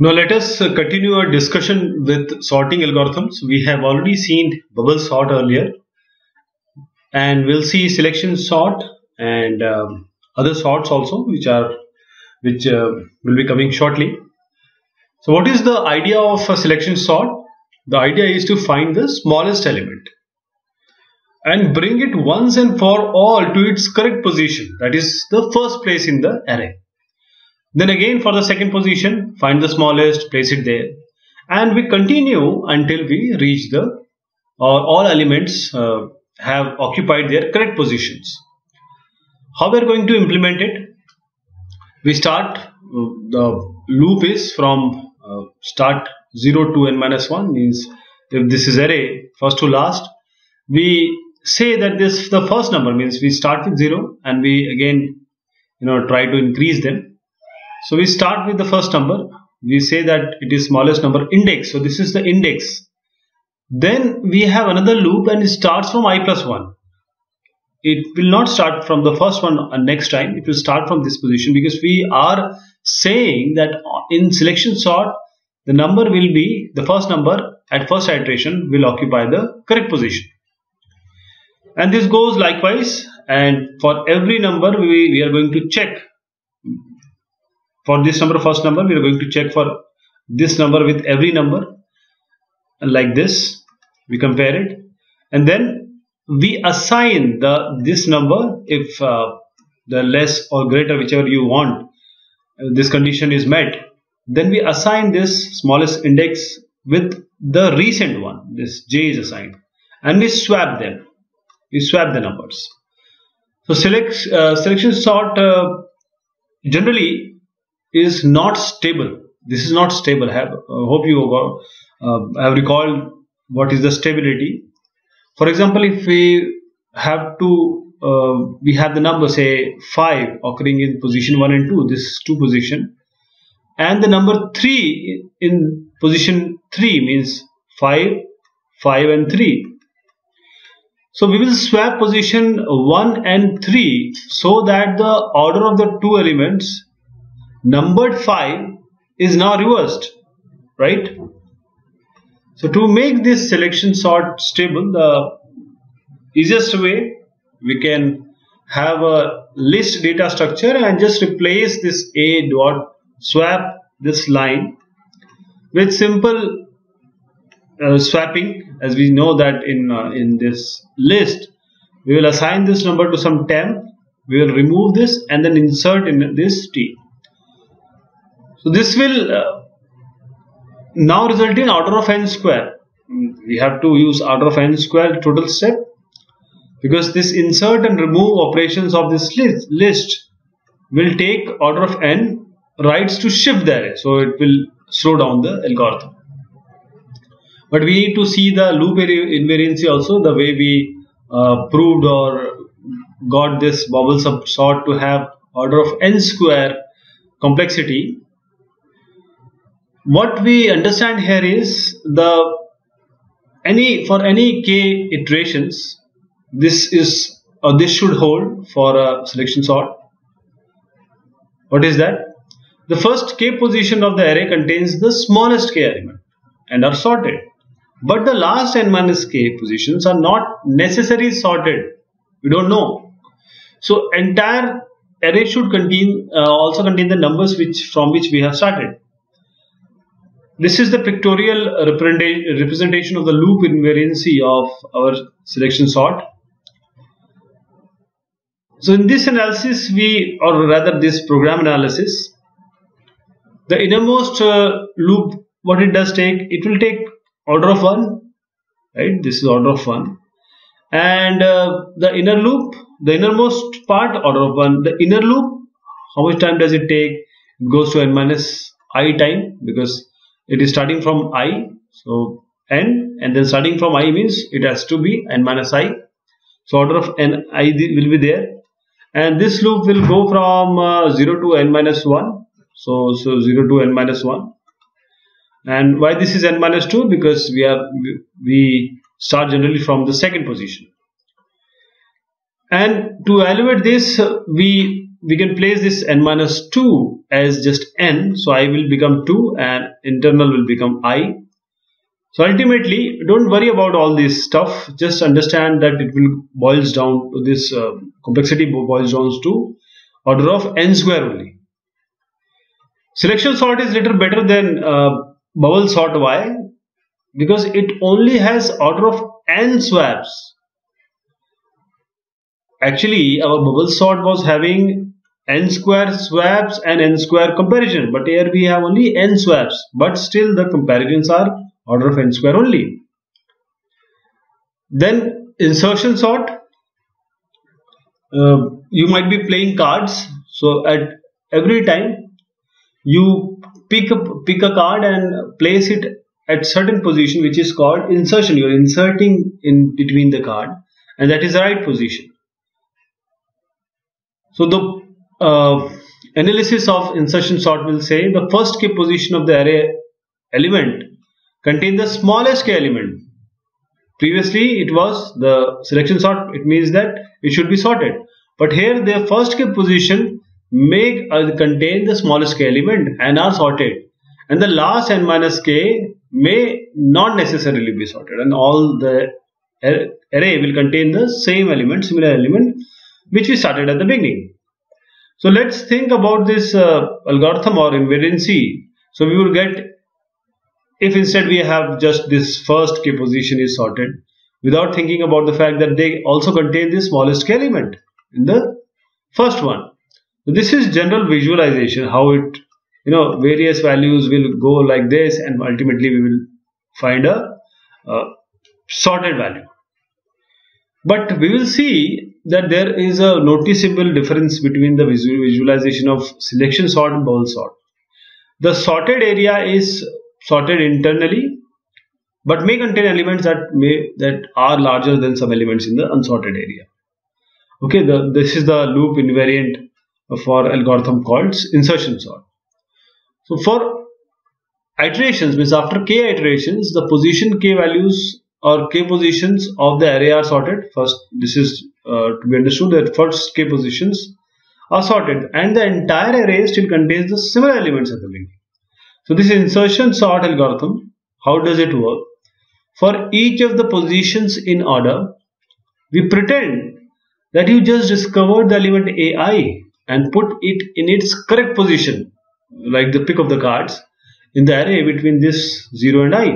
Now let us uh, continue our discussion with sorting algorithms. We have already seen bubble sort earlier and we'll see selection sort and um, other sorts also which are which uh, will be coming shortly. So what is the idea of a selection sort? The idea is to find the smallest element and bring it once and for all to its correct position that is the first place in the array. Then again for the second position, find the smallest, place it there. And we continue until we reach the, or all elements uh, have occupied their correct positions. How we are going to implement it? We start, uh, the loop is from uh, start 0 to n minus 1 means if this is array first to last we say that this the first number means we start with 0 and we again you know try to increase them so we start with the first number. We say that it is smallest number index. So this is the index. Then we have another loop and it starts from i plus 1. It will not start from the first one uh, next time. It will start from this position because we are saying that in selection sort the number will be the first number at first iteration will occupy the correct position. And this goes likewise and for every number we, we are going to check for this number first number we are going to check for this number with every number like this. We compare it. And then we assign the this number if uh, the less or greater whichever you want uh, this condition is met. Then we assign this smallest index with the recent one. This j is assigned. And we swap them. We swap the numbers. So select uh, selection sort uh, generally is not stable. This is not stable. Have uh, hope you uh, have recalled what is the stability. For example, if we have to uh, we have the number say 5 occurring in position 1 and 2 this is 2 position and the number 3 in position 3 means 5 5 and 3 so we will swap position 1 and 3 so that the order of the two elements numbered 5 is now reversed right? So to make this selection sort stable the easiest way we can have a list data structure and just replace this a dot swap this line with simple uh, swapping. As we know that in uh, in this list we will assign this number to some temp we will remove this and then insert in this t so this will uh, now result in order of n square. We have to use order of n square total step because this insert and remove operations of this list, list will take order of n writes to shift the array. So it will slow down the algorithm. But we need to see the loop invariancy also the way we uh, proved or got this bubble sort to have order of n square complexity what we understand here is the any for any k iterations this is or this should hold for a selection sort. What is that? The first k position of the array contains the smallest k element and are sorted. But the last n minus k positions are not necessarily sorted. We don't know. So entire array should contain uh, also contain the numbers which from which we have started this is the pictorial representation of the loop invariancy of our selection sort. So in this analysis, we, or rather this program analysis, the innermost uh, loop, what it does take, it will take order of 1, right? This is order of 1. And uh, the inner loop, the innermost part, order of 1. The inner loop, how much time does it take? It goes to n minus i time because it is starting from i so n and then starting from i means it has to be n minus i. So order of n i will be there. And this loop will go from uh, 0 to n minus 1 so so 0 to n minus 1 and why this is n minus 2 because we are we start generally from the second position. And to evaluate this we we can place this n minus 2 as just n. So i will become 2 and internal will become i. So ultimately don't worry about all this stuff. Just understand that it will boils down to this uh, complexity boils down to order of n square only. Selection sort is little better than uh, bubble sort. Why? Because it only has order of n swaps actually our bubble sort was having n square swaps and n square comparison. But here we have only n swaps but still the comparisons are order of n square only. Then insertion sort. Uh, you might be playing cards. So at every time you pick a pick a card and place it at certain position which is called insertion. You're inserting in between the card and that is the right position. So the uh, analysis of insertion sort will say the first k position of the array element contains the smallest k element. Previously it was the selection sort. It means that it should be sorted. But here the first k position may uh, contain the smallest k element and are sorted. And the last n minus k may not necessarily be sorted. And all the array will contain the same element similar element which we started at the beginning so let's think about this uh, algorithm or invariancy. So we will get if instead we have just this first k position is sorted without thinking about the fact that they also contain the smallest k element in the first one. So this is general visualization how it you know various values will go like this and ultimately we will find a uh, sorted value. But we will see that there is a noticeable difference between the visualization of selection sort and bubble sort. The sorted area is sorted internally but may contain elements that may that are larger than some elements in the unsorted area. Okay, the, this is the loop invariant for algorithm called insertion sort. So for iterations means after k iterations the position k values or k positions of the array are sorted. First this is uh, to be understood that first k positions are sorted and the entire array still contains the similar elements at the beginning. So this insertion sort algorithm, how does it work? For each of the positions in order, we pretend that you just discovered the element AI and put it in its correct position like the pick of the cards in the array between this 0 and i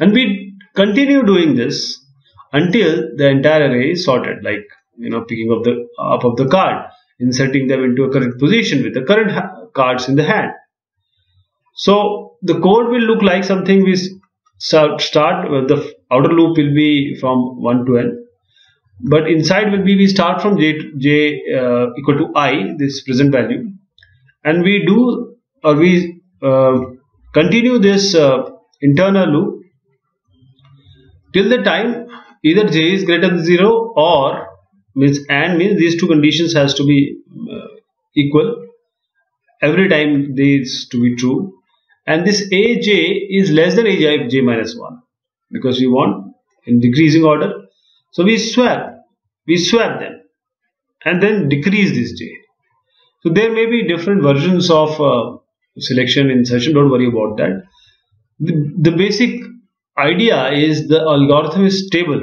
and we continue doing this until the entire array is sorted like you know picking up the up of the card inserting them into a correct position with the current cards in the hand. So the code will look like something we start, the outer loop will be from 1 to n but inside will be we start from j, j uh, equal to i this present value. And we do or we uh, continue this uh, internal loop till the time either j is greater than 0 or means and means these two conditions has to be uh, equal every time these to be true. And this aj is less than aj of j minus 1 because we want in decreasing order. So we swap we swap them and then decrease this j. So there may be different versions of uh, selection insertion don't worry about that. The, the basic idea is the algorithm is stable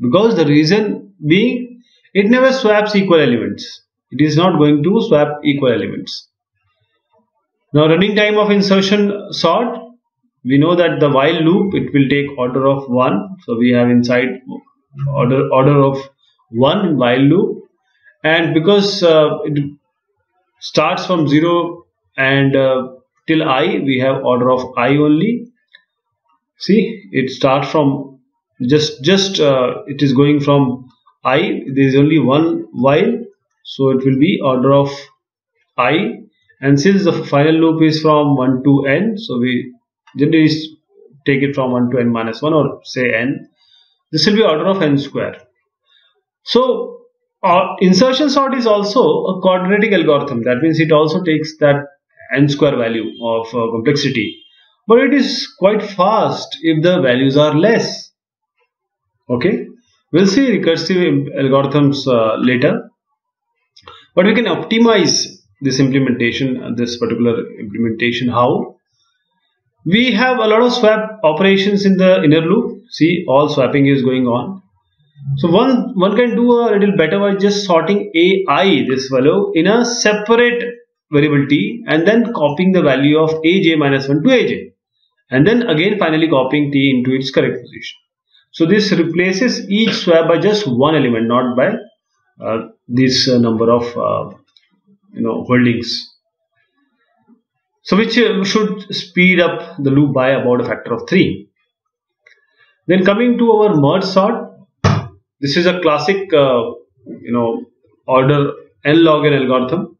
because the reason being it never swaps equal elements. It is not going to swap equal elements. Now running time of insertion sort we know that the while loop it will take order of 1 so we have inside order order of 1 while loop. And because uh, it starts from 0 and uh, till i we have order of i only see it starts from just just uh, it is going from i there is only one while so it will be order of i. And since the final loop is from 1 to n so we generally take it from 1 to n minus 1 or say n this will be order of n square. So uh, insertion sort is also a quadratic algorithm. That means it also takes that n square value of uh, complexity but it is quite fast if the values are less. Okay? We'll see recursive algorithms uh, later. But we can optimize this implementation this particular implementation. How? We have a lot of swap operations in the inner loop. See all swapping is going on. So one one can do a little better by just sorting ai this value in a separate variable t and then copying the value of aj minus 1 to aj and then again finally copying t into its correct position. So this replaces each swap by just one element not by uh, this uh, number of uh, you know holdings. So which uh, should speed up the loop by about a factor of 3 then coming to our merge sort this is a classic uh, you know order n log n algorithm.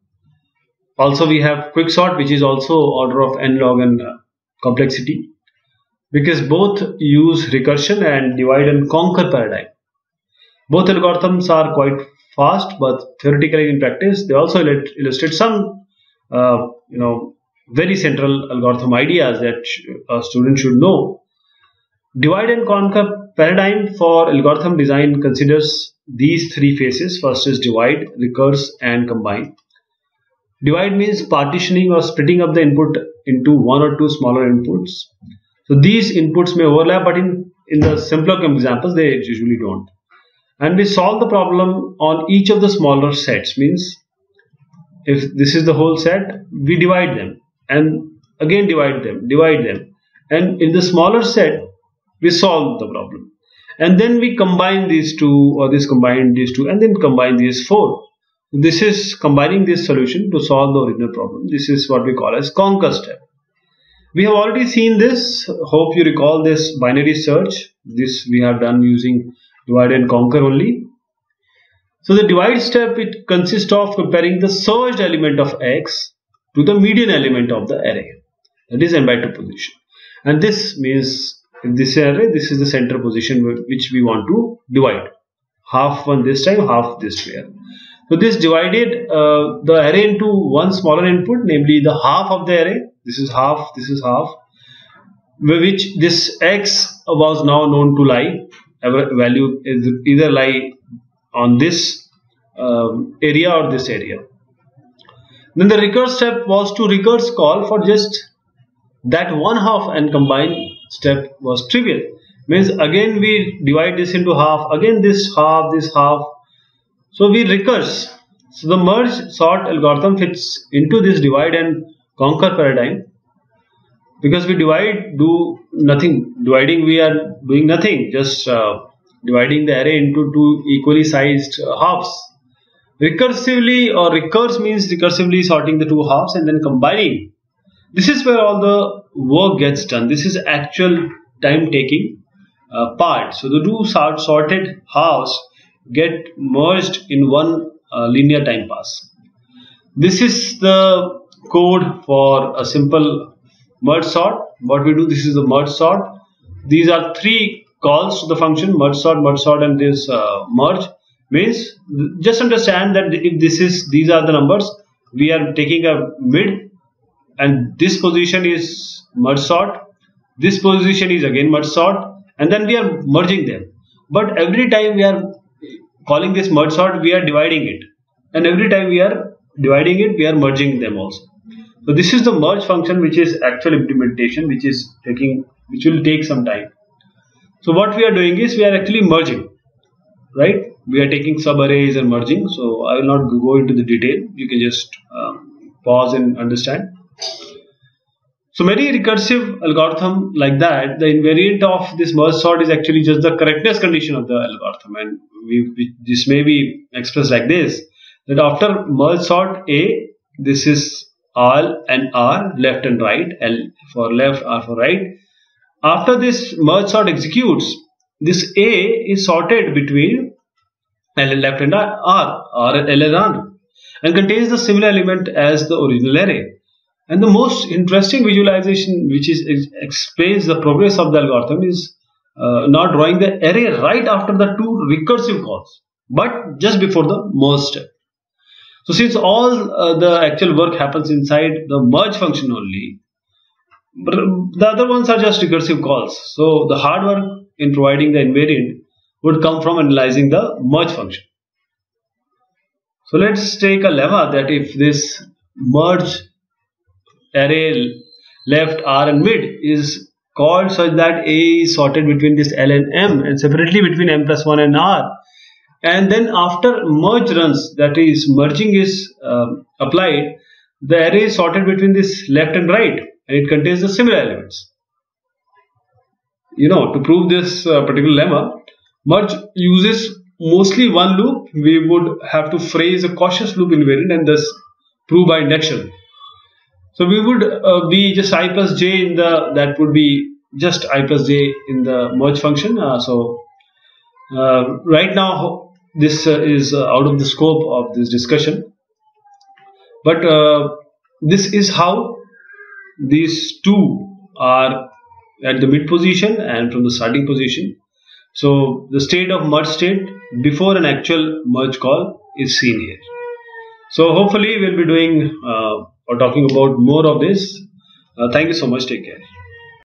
Also we have quick sort, which is also order of n log n uh, complexity because both use recursion and divide and conquer paradigm. Both algorithms are quite fast but theoretically in practice they also illustrate some uh, you know very central algorithm ideas that a student should know. Divide and conquer paradigm for algorithm design considers these three phases. First is divide recurse and combine. Divide means partitioning or splitting up the input into one or two smaller inputs. So these inputs may overlap but in in the simpler examples they usually don't. And we solve the problem on each of the smaller sets. Means if this is the whole set we divide them. And again divide them divide them. And in the smaller set we solve the problem. And then we combine these two or this combine these two and then combine these four this is combining this solution to solve the original problem. This is what we call as conquer step. We have already seen this. Hope you recall this binary search. This we have done using divide and conquer only. So the divide step it consists of comparing the searched element of x to the median element of the array. That is n by 2 position. And this means in this array this is the center position which we want to divide. Half one this time half this way so this divided uh, the array into one smaller input namely the half of the array this is half this is half which this x was now known to lie value is either lie on this um, area or this area. Then the recurse step was to recurse call for just that one half and combine step was trivial. Means again we divide this into half, again this half, this half. So we recurse. So the merge sort algorithm fits into this divide and conquer paradigm. Because we divide do nothing. Dividing we are doing nothing. Just uh, dividing the array into two equally sized uh, halves. Recursively or recurse means recursively sorting the two halves and then combining. This is where all the work gets done. This is actual time taking uh, part. So the two sort sorted halves get merged in one uh, linear time pass. This is the code for a simple merge sort. What we do this is the merge sort. These are three calls to the function merge sort merge sort and this uh, merge. Means just understand that if this is these are the numbers we are taking a mid and this position is merge sort. This position is again merge sort and then we are merging them. But every time we are calling this merge sort we are dividing it and every time we are dividing it we are merging them also so this is the merge function which is actual implementation which is taking which will take some time. So what we are doing is we are actually merging, right? We are taking subarrays and merging. So I will not go into the detail. You can just um, pause and understand. So many recursive algorithm like that, the invariant of this merge sort is actually just the correctness condition of the algorithm. And we, we, this may be expressed like this, that after merge sort A, this is all and R left and right L for left R for right after this merge sort executes this A is sorted between L and left and R R L and R and contains the similar element as the original array and the most interesting visualization which is explains the progress of the algorithm is uh, not drawing the array right after the two recursive calls but just before the merge step so since all uh, the actual work happens inside the merge function only, the other ones are just recursive calls. So the hard work in providing the invariant would come from analyzing the merge function. So let's take a lemma that if this merge array left R and mid is called such that A is sorted between this L and M and separately between M plus 1 and R. And then after merge runs that is merging is um, applied the array is sorted between this left and right and it contains the similar elements. You know to prove this uh, particular lemma merge uses mostly one loop. We would have to phrase a cautious loop invariant and thus prove by induction so we would uh, be just i plus j in the that would be just i plus j in the merge function. Uh, so uh, right now this uh, is uh, out of the scope of this discussion. But uh, this is how these two are at the mid position and from the starting position. So the state of merge state before an actual merge call is seen here. So hopefully we'll be doing or talking about more of this. Uh, thank you so much. Take care.